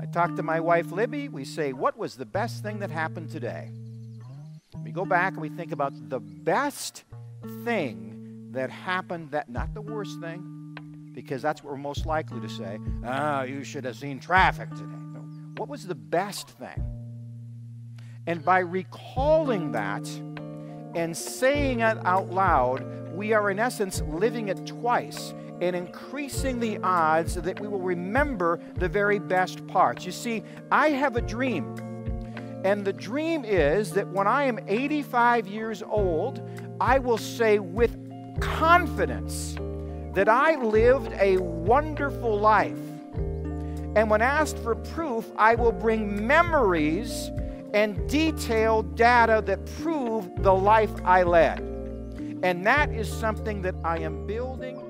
I talk to my wife Libby. We say, What was the best thing that happened today? We go back and we think about the best thing that happened, that not the worst thing, because that's what we're most likely to say. Ah, you should have seen traffic today. No. What was the best thing? And by recalling that and saying it out loud, we are in essence living it twice and increasing the odds that we will remember the very best parts. You see, I have a dream. And the dream is that when I am 85 years old, I will say with confidence that I lived a wonderful life. And when asked for proof, I will bring memories and detailed data that prove the life I led. And that is something that I am building